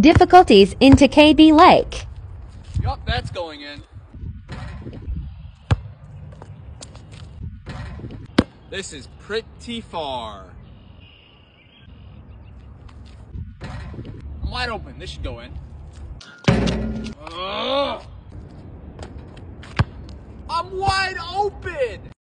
difficulties in 2K be like. Yup, that's going in. This is pretty far. I'm wide open. This should go in. I'm wide open!